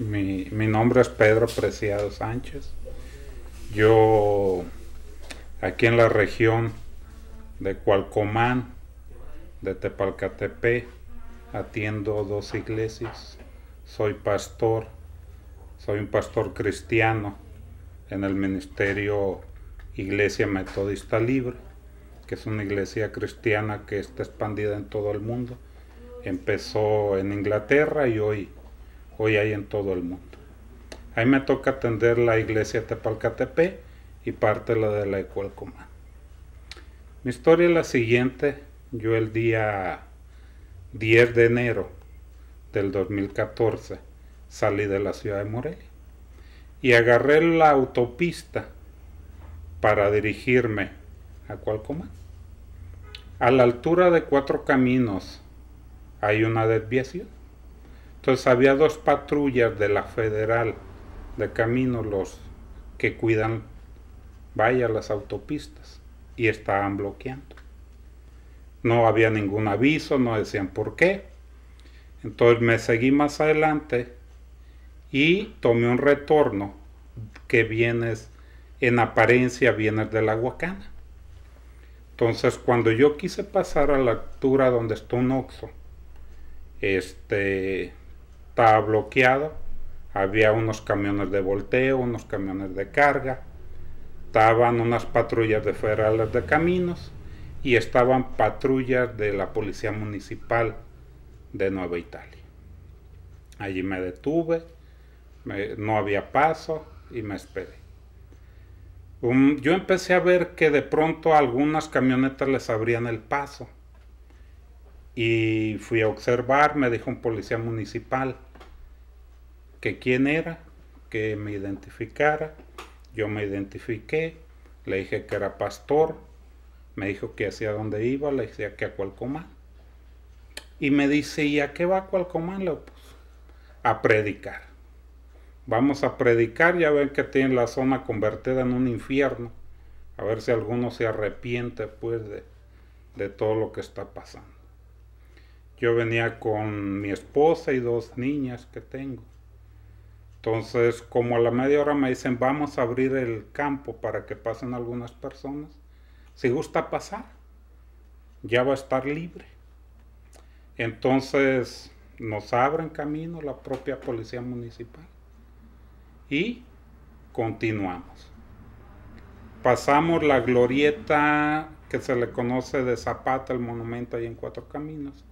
Mi, mi nombre es Pedro Preciado Sánchez. Yo aquí en la región de Cualcomán, de Tepalcatepec, atiendo dos iglesias. Soy pastor, soy un pastor cristiano en el ministerio Iglesia Metodista Libre, que es una iglesia cristiana que está expandida en todo el mundo. Empezó en Inglaterra y hoy, hoy hay en todo el mundo. Ahí me toca atender la iglesia Tepalcatepec y parte la de la Ecualcomán. Mi historia es la siguiente. Yo el día 10 de enero del 2014 salí de la ciudad de Morelia y agarré la autopista para dirigirme a Cualcomán. A la altura de cuatro caminos hay una desviación. Entonces había dos patrullas de la federal de caminos los que cuidan vaya las autopistas y estaban bloqueando. No había ningún aviso, no decían por qué. Entonces me seguí más adelante y tomé un retorno que vienes, en apariencia vienes de la Huacana. Entonces cuando yo quise pasar a la altura donde está un Oxo, este estaba bloqueado, había unos camiones de volteo, unos camiones de carga, estaban unas patrullas de federales de caminos y estaban patrullas de la policía municipal de Nueva Italia. Allí me detuve, no había paso y me esperé. yo empecé a ver que de pronto algunas camionetas les abrían el paso y fui a observar, me dijo un policía municipal que quién era, que me identificara, yo me identifiqué, le dije que era pastor, me dijo que hacia dónde iba, le dije que a Cualcomán. Y me dice, ¿y a qué va Cualcomán? Le pues, a predicar. Vamos a predicar, ya ven que tienen la zona convertida en un infierno. A ver si alguno se arrepiente pues de, de todo lo que está pasando. Yo venía con mi esposa y dos niñas que tengo. Entonces, como a la media hora me dicen, vamos a abrir el campo para que pasen algunas personas. Si gusta pasar, ya va a estar libre. Entonces, nos abren camino la propia policía municipal. Y continuamos. Pasamos la glorieta que se le conoce de Zapata, el monumento ahí en Cuatro Caminos.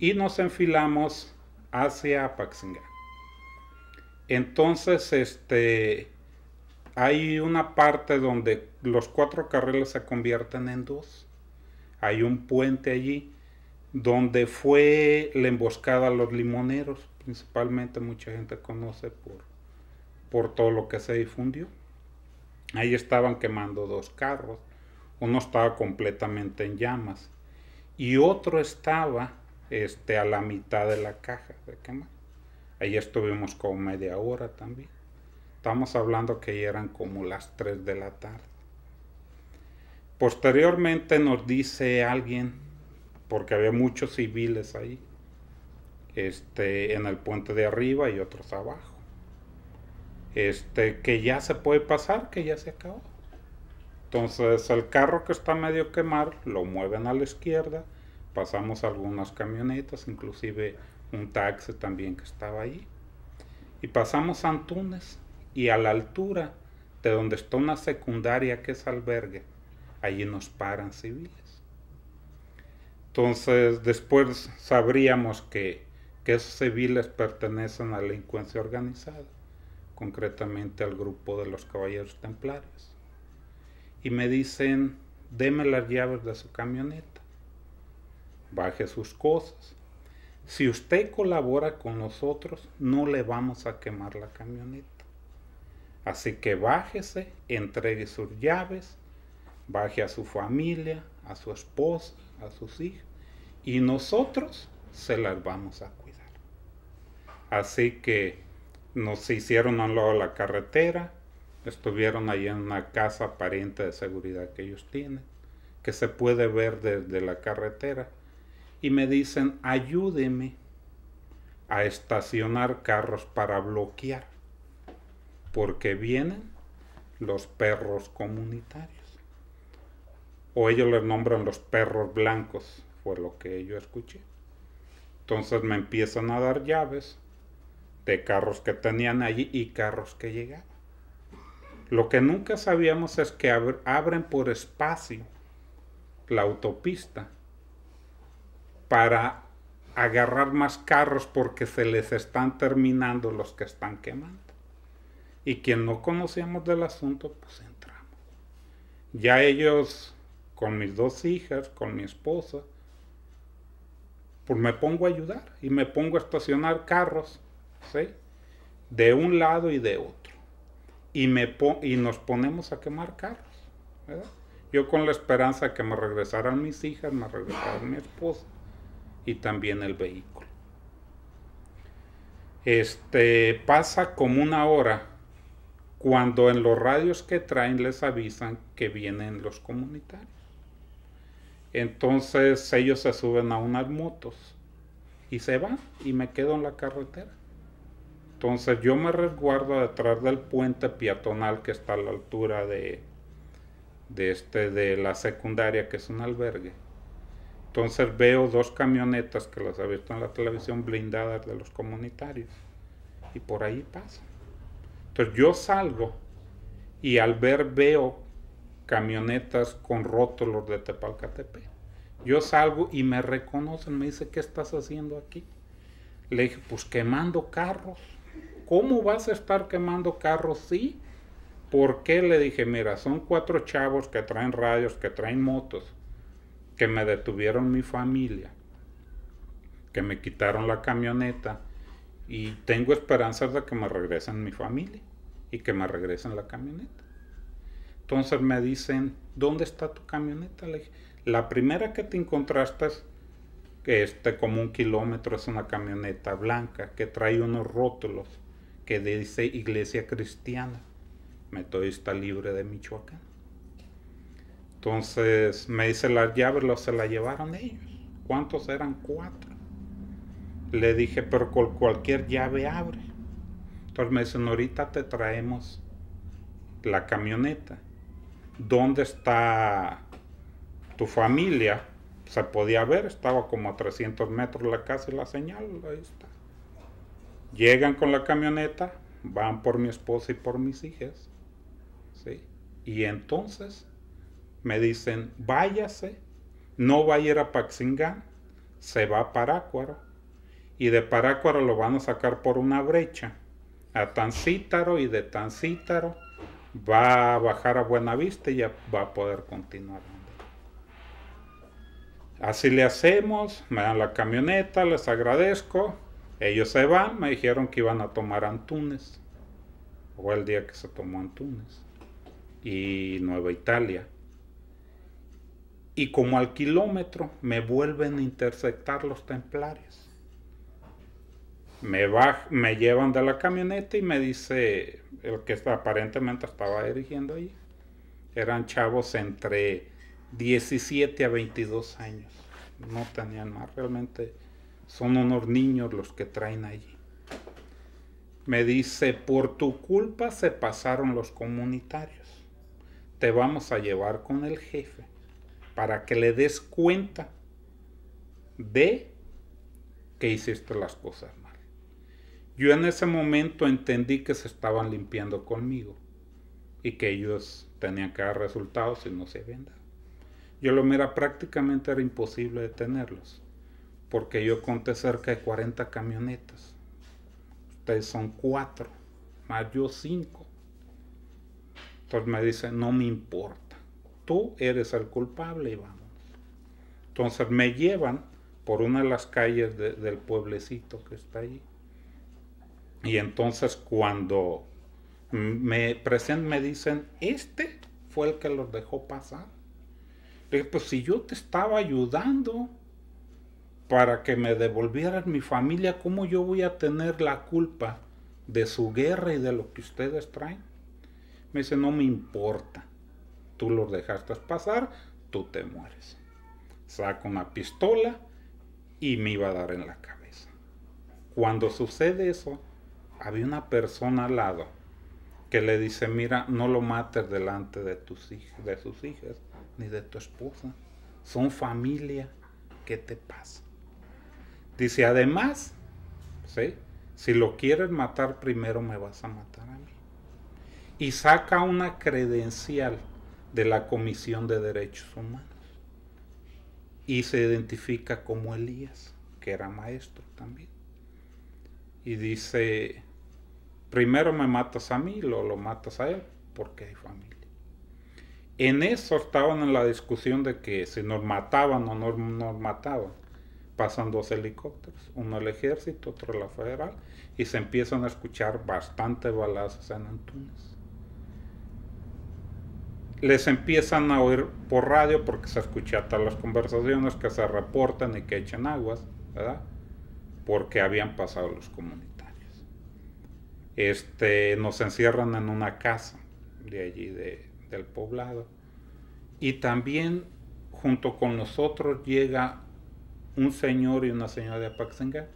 Y nos enfilamos hacia Apaxingán. Entonces, este, hay una parte donde los cuatro carriles se convierten en dos. Hay un puente allí donde fue la emboscada a los limoneros, principalmente mucha gente conoce por, por todo lo que se difundió. Ahí estaban quemando dos carros, uno estaba completamente en llamas y otro estaba este, a la mitad de la caja de quemar. Ahí estuvimos como media hora también. Estamos hablando que eran como las 3 de la tarde. Posteriormente nos dice alguien, porque había muchos civiles ahí, este, en el puente de arriba y otros abajo, este, que ya se puede pasar, que ya se acabó. Entonces el carro que está medio quemar lo mueven a la izquierda, pasamos algunas camionetas, inclusive un taxi también que estaba ahí. Y pasamos a Antunes y a la altura de donde está una secundaria que es albergue, allí nos paran civiles. Entonces después sabríamos que, que esos civiles pertenecen a la delincuencia organizada, concretamente al grupo de los caballeros templarios. Y me dicen, deme las llaves de su camioneta, baje sus cosas si usted colabora con nosotros, no le vamos a quemar la camioneta. Así que bájese, entregue sus llaves, baje a su familia, a su esposa, a sus hijos, y nosotros se las vamos a cuidar. Así que nos hicieron a un lado de la carretera, estuvieron ahí en una casa aparente de seguridad que ellos tienen, que se puede ver desde la carretera y me dicen, ayúdeme a estacionar carros para bloquear, porque vienen los perros comunitarios. O ellos les nombran los perros blancos, fue lo que yo escuché. Entonces me empiezan a dar llaves de carros que tenían allí y carros que llegaban. Lo que nunca sabíamos es que abren por espacio la autopista para agarrar más carros porque se les están terminando los que están quemando. Y quien no conocíamos del asunto, pues entramos. Ya ellos, con mis dos hijas, con mi esposa, pues me pongo a ayudar y me pongo a estacionar carros, ¿sí? De un lado y de otro. Y, me y nos ponemos a quemar carros, Yo con la esperanza que me regresaran mis hijas, me regresaran mi esposa y también el vehículo. Este pasa como una hora cuando en los radios que traen les avisan que vienen los comunitarios. Entonces ellos se suben a unas motos y se van y me quedo en la carretera. Entonces yo me resguardo detrás del puente peatonal que está a la altura de, de, este, de la secundaria, que es un albergue. Entonces veo dos camionetas que las he visto en la televisión blindadas de los comunitarios. Y por ahí pasa. Entonces yo salgo y al ver veo camionetas con rótulos de Tepalcatepe. Yo salgo y me reconocen, me dice, ¿qué estás haciendo aquí? Le dije, pues quemando carros. ¿Cómo vas a estar quemando carros? Sí. ¿Por qué? Le dije, mira, son cuatro chavos que traen radios, que traen motos que me detuvieron mi familia, que me quitaron la camioneta y tengo esperanzas de que me regresen mi familia y que me regresen la camioneta. Entonces me dicen, ¿dónde está tu camioneta? Le dije, la primera que te encontraste es este como un kilómetro es una camioneta blanca que trae unos rótulos que dice Iglesia Cristiana, Metodista Libre de Michoacán. Entonces me dice las llaves, los se la llevaron ellos. ¿Cuántos eran? Cuatro. Le dije, pero con cualquier llave abre. Entonces me dicen, ahorita te traemos la camioneta. ¿Dónde está tu familia? Se podía ver, estaba como a 300 metros la casa y la señal, ahí está. Llegan con la camioneta, van por mi esposa y por mis hijas. ¿sí? Y entonces me dicen, váyase, no va a ir a Paxingán, se va a Parácuaro. Y de Parácuaro lo van a sacar por una brecha a Tancítaro y de Tancítaro va a bajar a Buenavista y ya va a poder continuar. Así le hacemos, me dan la camioneta, les agradezco. Ellos se van, me dijeron que iban a tomar Antunes. O el día que se tomó Antunes. Y Nueva Italia y como al kilómetro me vuelven a intersectar los templarios. Me, me llevan de la camioneta y me dice el que aparentemente estaba dirigiendo ahí. Eran chavos entre 17 a 22 años. No tenían más, realmente son unos niños los que traen allí. Me dice, por tu culpa se pasaron los comunitarios. Te vamos a llevar con el jefe para que le des cuenta de que hiciste las cosas mal. Yo en ese momento entendí que se estaban limpiando conmigo y que ellos tenían que dar resultados y no se habían Yo lo mira, prácticamente era imposible detenerlos, porque yo conté cerca de 40 camionetas. Ustedes son cuatro, más yo cinco. Entonces me dice, no me importa tú eres el culpable vamos. Entonces me llevan por una de las calles del pueblecito que está allí. Y entonces cuando me presentan, me dicen, este fue el que los dejó pasar. Le dije, pues si yo te estaba ayudando para que me devolvieran mi familia, ¿cómo yo voy a tener la culpa de su guerra y de lo que ustedes traen? Me dice, no me importa tú los dejaste pasar, tú te mueres. Saco una pistola y me iba a dar en la cabeza. cuando sucede eso, había una persona al lado que le dice, mira, no lo mates delante de tus de sus hijas, ni de tu esposa. Son familia. ¿Qué te pasa? Dice, además, ¿sí? si lo quieres matar primero, me vas a matar a mí. Y saca una credencial de la Comisión de Derechos Humanos. Y se identifica como Elías, que era maestro también. Y dice, primero me matas a mí, luego lo matas a él, porque hay familia. En eso estaban en la discusión de que si nos mataban o no nos mataban. Pasan dos helicópteros, uno el ejército, otro la federal, y se empiezan a escuchar bastante balazos en Antunes. Les empiezan a oír por radio porque se escuchan todas las conversaciones que se reportan y que echen aguas, ¿verdad? Porque habían pasado los comunitarios. Este, nos encierran en una casa de allí, del poblado. Y también junto con nosotros llega un señor y una señora de Apaxenga.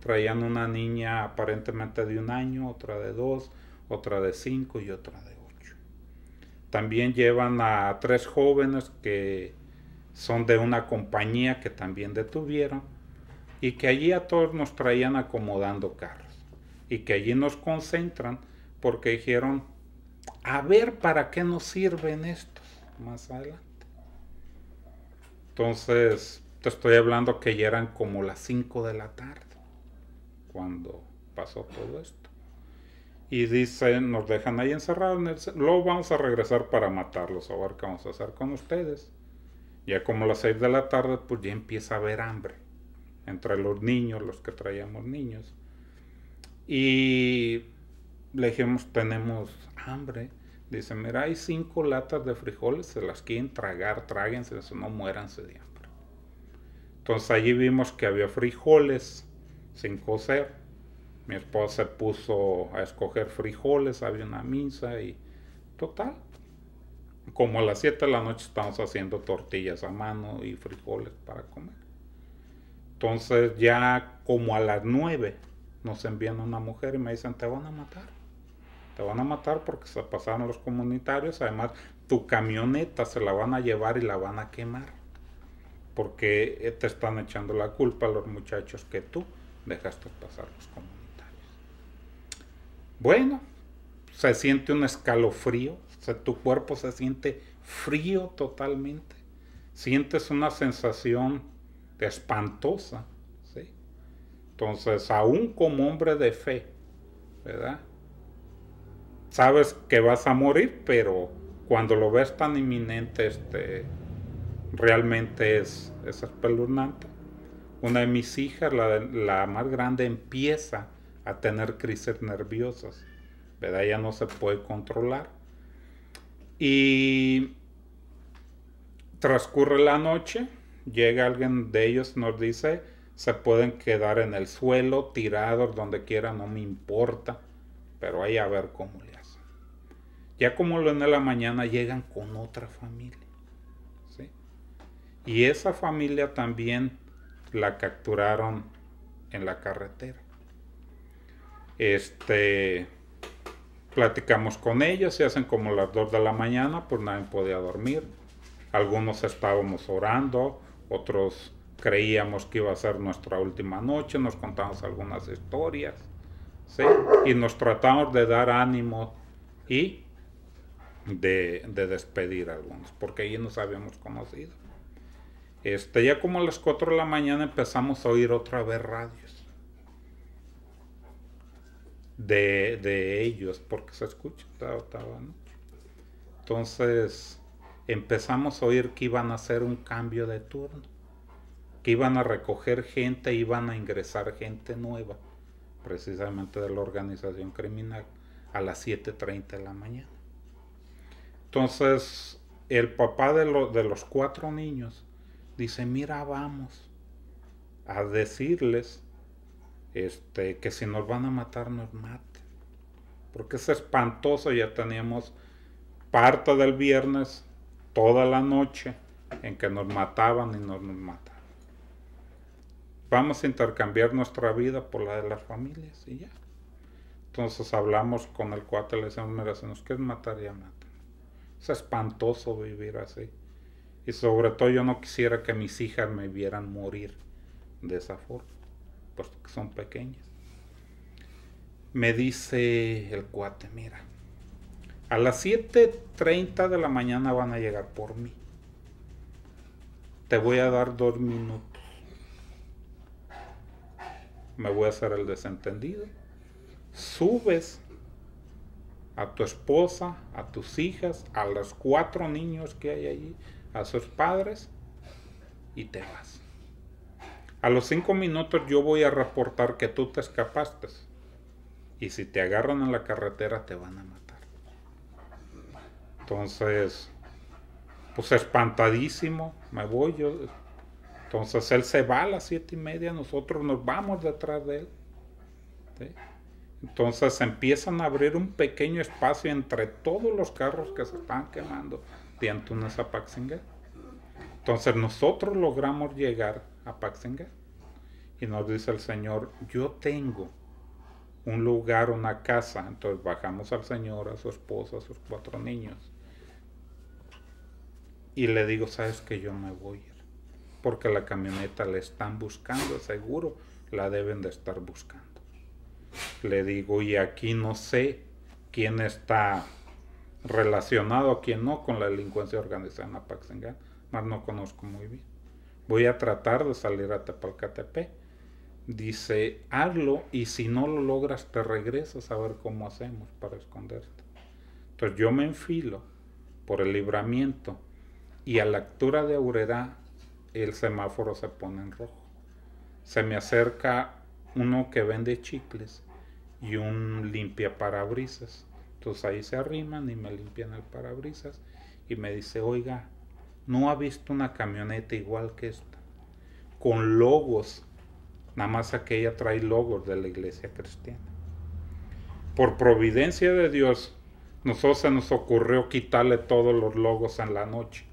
Traían una niña aparentemente de un año, otra de dos, otra de cinco y otra de. También llevan a tres jóvenes que son de una compañía que también detuvieron y que allí a todos nos traían acomodando carros y que allí nos concentran porque dijeron, a ver para qué nos sirven estos más adelante. Entonces, te estoy hablando que ya eran como las 5 de la tarde cuando pasó todo esto. Y dice, nos dejan ahí encerrados, luego vamos a regresar para matarlos, a ver qué vamos a hacer con ustedes. Ya como las 6 de la tarde, pues ya empieza a haber hambre entre los niños, los que traíamos niños. Y le dijimos, tenemos hambre. Dice, mira, hay cinco latas de frijoles, se las quieren tragar, tráguense, no muéranse de hambre. Entonces allí vimos que había frijoles sin cocer. Mi esposa se puso a escoger frijoles, había una misa y total. Como a las 7 de la noche estamos haciendo tortillas a mano y frijoles para comer. Entonces ya como a las 9 nos envían una mujer y me dicen, te van a matar. Te van a matar porque se pasaron los comunitarios. Además, tu camioneta se la van a llevar y la van a quemar. Porque te están echando la culpa a los muchachos que tú dejaste pasar los comunitarios. Bueno, se siente un escalofrío. Tu cuerpo se siente frío totalmente. Sientes una sensación espantosa. ¿sí? Entonces, aún como hombre de fe, ¿verdad? sabes que vas a morir, pero cuando lo ves tan inminente, este, realmente es, es espeluznante. Una de mis hijas, la, la más grande, empieza a tener crisis nerviosas, ¿verdad? Ya no se puede controlar. Y transcurre la noche, llega alguien de ellos, nos dice, se pueden quedar en el suelo, tirados, donde quiera, no me importa, pero ahí a ver cómo le ya como lo en la mañana llegan con otra familia. ¿sí? Y esa familia también la capturaron en la carretera. Este, platicamos con ellos, se hacen como las 2 de la mañana, pues nadie podía dormir. Algunos estábamos orando, otros creíamos que iba a ser nuestra última noche, nos contamos algunas historias, y nos tratamos de dar ánimo y de, despedir a algunos, porque allí nos habíamos conocido. Este, ya como a las 4 de la mañana empezamos a oír otra vez radios de, ellos, porque se escucha, Entonces empezamos a oír que iban a hacer un cambio de turno, que iban a recoger gente, iban a ingresar gente nueva, precisamente de la organización criminal, a las 7.30 de la mañana. Entonces, el papá de, de los cuatro niños dice, mira, vamos a decirles este, que si nos van a matar, nos maten. Porque es espantoso, ya teníamos parte del viernes, toda la noche, en que nos mataban y no nos mataban. vamos a intercambiar nuestra vida por la de las familias y ya. Entonces hablamos con el cuate, le decimos, mira, si nos quieres matar, ya mata. Es espantoso vivir así. Y sobre todo yo no quisiera que mis hijas me vieran morir de esa forma, puesto que son pequeñas. Me dice el cuate, mira, a las 7.30 de la mañana van a llegar por mí. Te voy a dar dos minutos. Me voy a hacer el desentendido subes a tu esposa, a tus hijas, a los cuatro niños que hay allí, a sus padres y te vas. A los cinco minutos yo voy a reportar que tú te escapaste. Y si te agarran en la carretera te van a matar. Entonces, pues espantadísimo, me voy yo. Entonces él se va a las siete y media, nosotros nos vamos detrás de él. Entonces empiezan a abrir un pequeño espacio entre todos los carros que se están quemando de Antunes a Paxinga. Entonces nosotros logramos llegar a Paxinga y nos dice el Señor, yo tengo un lugar, una casa. Entonces bajamos al Señor, a su esposa, a sus cuatro niños. Y le digo, sabes que yo me voy ir. Porque la camioneta le están buscando, seguro la deben de estar buscando le digo, y aquí no sé quién está relacionado, quién no con la delincuencia organizada en Apaxingán, más no conozco muy bien. Voy a tratar de salir a Tepalcatepe. Dice, hazlo y si no lo logras te regresas a ver cómo hacemos para esconderte. Entonces yo me enfilo por el libramiento y a la altura de Aurera el semáforo se pone en rojo. Se me acerca uno que vende chicles y un limpia parabrisas. Entonces ahí se arriman y me limpian el parabrisas y me dice, oiga, ¿no ha visto una camioneta igual que esta? Con logos, nada más aquella trae logos de la iglesia cristiana. Por providencia de Dios, nosotros se nos ocurrió quitarle todos los logos en la noche.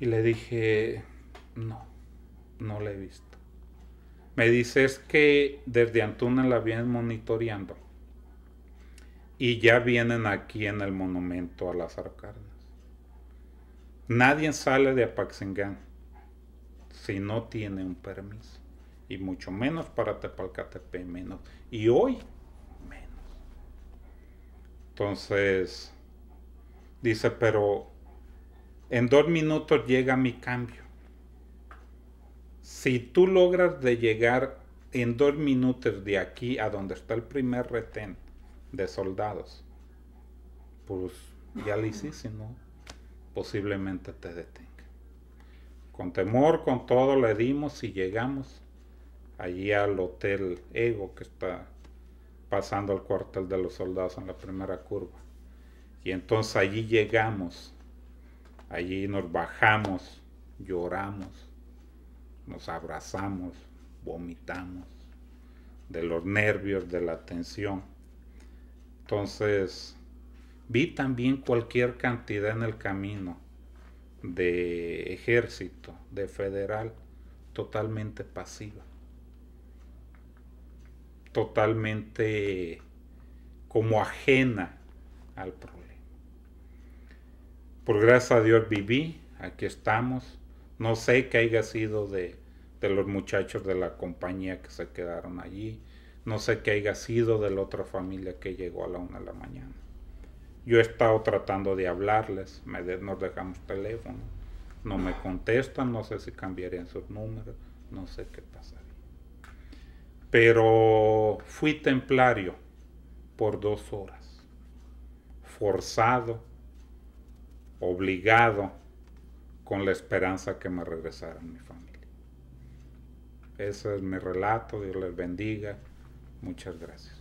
Y le dije, no, no le he visto. Me dices que desde Antuna la vienen monitoreando. Y ya vienen aquí en el monumento a las Arcarnas. Nadie sale de Apaxingán si no tiene un permiso. Y mucho menos para Tepalcatepe, menos. Y hoy, menos. Entonces, dice, pero en dos minutos llega mi cambio si tú logras de llegar en dos minutos de aquí a donde está el primer retén de soldados, pues ya lo hiciste, ¿no? Posiblemente te detenga. Con temor, con todo le dimos y llegamos allí al Hotel Ego que está pasando al cuartel de los soldados en la primera curva. Y entonces allí llegamos, allí nos bajamos, lloramos nos abrazamos, vomitamos de los nervios, de la tensión. Entonces, vi también cualquier cantidad en el camino de ejército, de federal, totalmente pasiva, totalmente como ajena al problema. Por gracias a Dios viví, aquí estamos, no sé qué haya sido de, los muchachos de la compañía que se quedaron allí. No sé qué haya sido de la otra familia que llegó a la una de la mañana. Yo he estado tratando de hablarles, nos dejamos teléfono, no me contestan, no sé si cambiarían sus números, no sé qué pasaría. Pero fui templario por dos horas, forzado, obligado con la esperanza que me regresara mi familia. Ese es mi relato, Dios les bendiga. Muchas gracias.